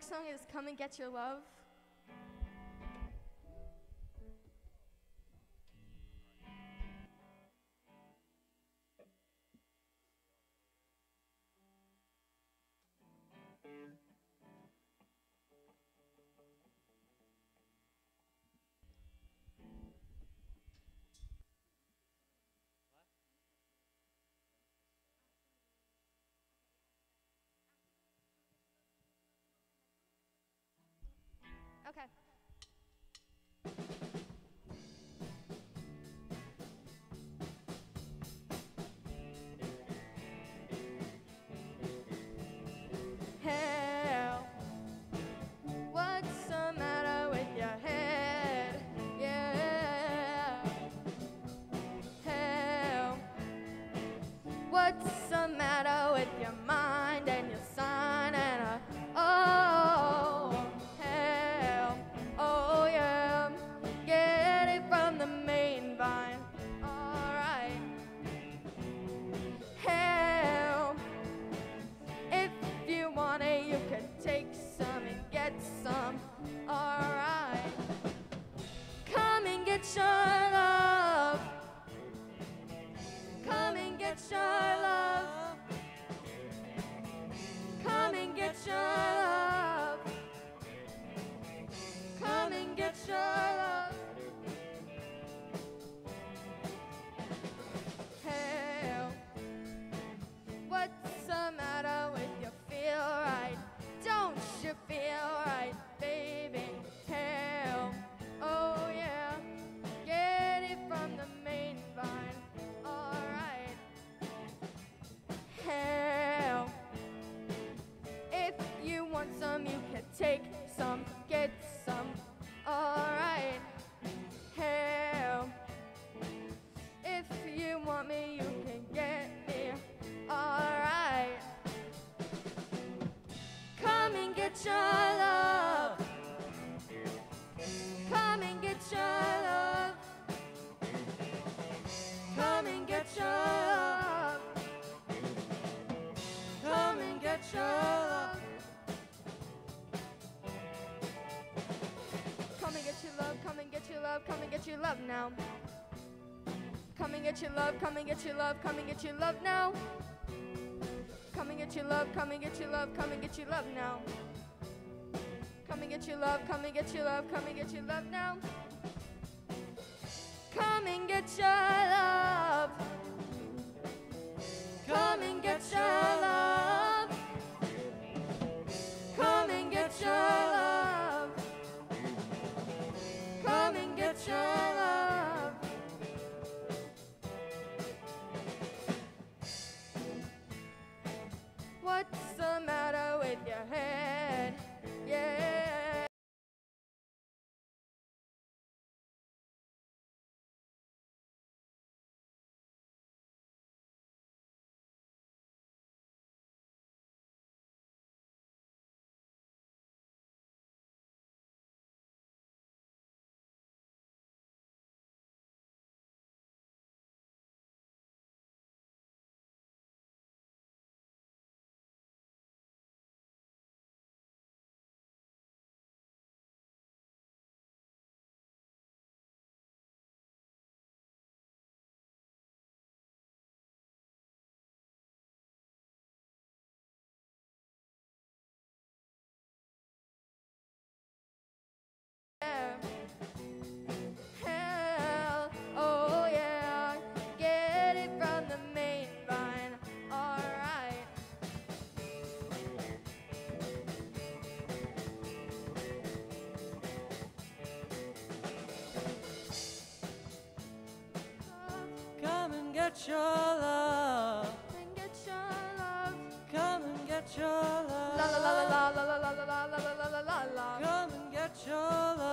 next song is Come and Get Your Love. What's the matter with your mind Come and get your love, come and get your love, come and get your love now. Come and get your love, come and get your love, come and get your love now. Come and get your love, come and get your love, come and get your love now. Come and get your love, come and get your love, come and get your love now. Come and get your love. Come and get your get your love. And get your love. Come and get your love. La la la la la la la la la la la la la la la. Come and get your love.